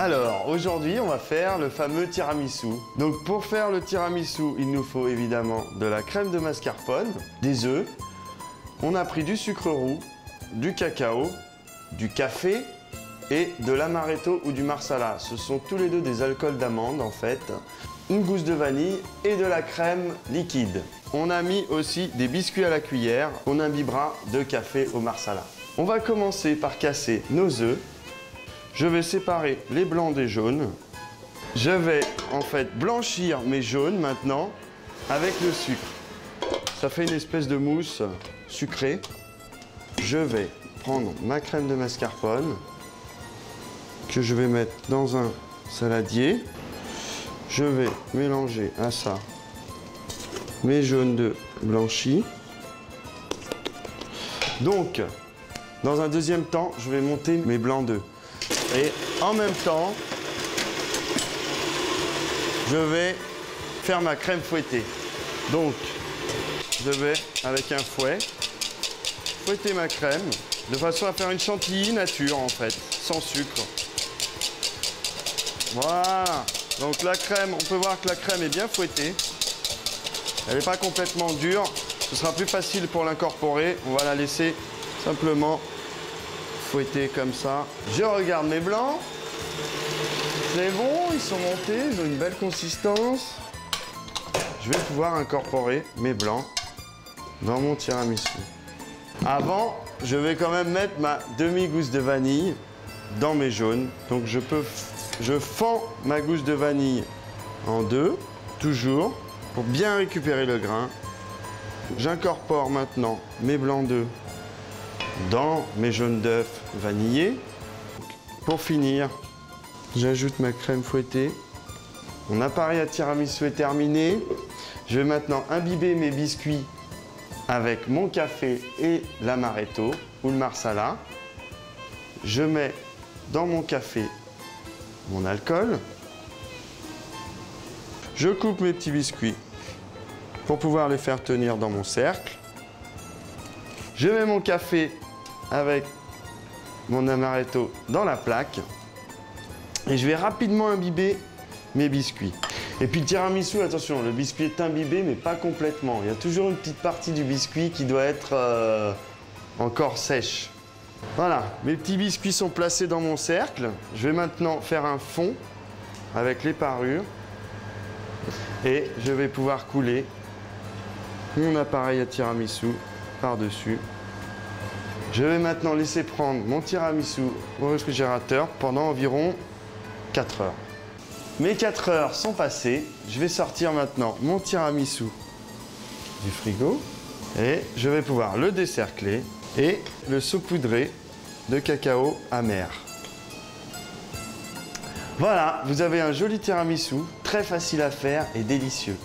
Alors, aujourd'hui, on va faire le fameux tiramisu. Donc, pour faire le tiramisu, il nous faut évidemment de la crème de mascarpone, des œufs. On a pris du sucre roux, du cacao, du café et de l'amaretto ou du marsala. Ce sont tous les deux des alcools d'amande en fait. Une gousse de vanille et de la crème liquide. On a mis aussi des biscuits à la cuillère. On imbibera de café au marsala. On va commencer par casser nos œufs. Je vais séparer les blancs des jaunes. Je vais en fait blanchir mes jaunes maintenant avec le sucre. Ça fait une espèce de mousse sucrée. Je vais prendre ma crème de mascarpone que je vais mettre dans un saladier. Je vais mélanger à ça mes jaunes de blanchis. Donc, dans un deuxième temps, je vais monter mes blancs d'œufs. Et en même temps, je vais faire ma crème fouettée. Donc, je vais, avec un fouet, fouetter ma crème de façon à faire une chantilly nature en fait, sans sucre. Voilà. Donc la crème, on peut voir que la crème est bien fouettée. Elle n'est pas complètement dure. Ce sera plus facile pour l'incorporer. On va la laisser simplement fouetter comme ça. Je regarde mes blancs. C'est bon, ils sont montés, ils ont une belle consistance. Je vais pouvoir incorporer mes blancs dans mon tiramisu. Avant, je vais quand même mettre ma demi-gousse de vanille dans mes jaunes. Donc je peux, je fends ma gousse de vanille en deux, toujours, pour bien récupérer le grain. J'incorpore maintenant mes blancs d'œufs dans mes jaunes d'œufs vanillés. Pour finir, j'ajoute ma crème fouettée. Mon appareil à tiramisu est terminé. Je vais maintenant imbiber mes biscuits avec mon café et l'amaretto ou le marsala. Je mets dans mon café mon alcool. Je coupe mes petits biscuits pour pouvoir les faire tenir dans mon cercle. Je mets mon café avec mon amaretto dans la plaque et je vais rapidement imbiber mes biscuits. Et puis le tiramisu, attention, le biscuit est imbibé mais pas complètement. Il y a toujours une petite partie du biscuit qui doit être euh, encore sèche. Voilà, mes petits biscuits sont placés dans mon cercle. Je vais maintenant faire un fond avec les parures et je vais pouvoir couler mon appareil à tiramisu par-dessus. Je vais maintenant laisser prendre mon tiramisu au réfrigérateur pendant environ 4 heures. Mes 4 heures sont passées. Je vais sortir maintenant mon tiramisu du frigo et je vais pouvoir le décercler et le saupoudrer de cacao amer. Voilà, vous avez un joli tiramisu, très facile à faire et délicieux.